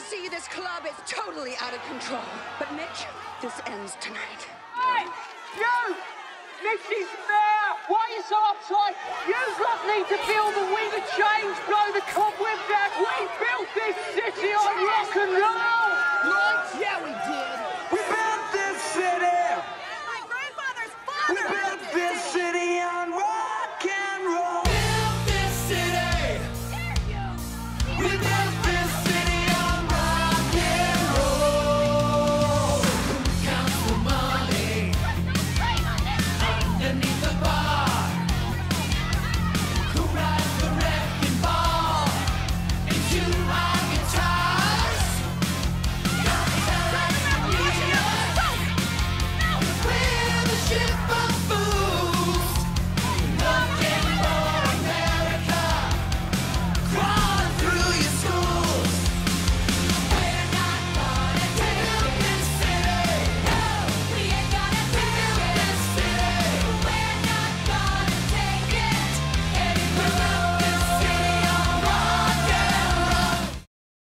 see this club is totally out of control. But Mitch, this ends tonight. Hey! You! Mitch there! Why are you so uptight? You lot need to feel the wind of change, blow the cobwebs out. We built this city on rock and roll! Right? Yeah, we did. We built this city! My grandfather's father! We built this city on rock and roll! Built this city! We built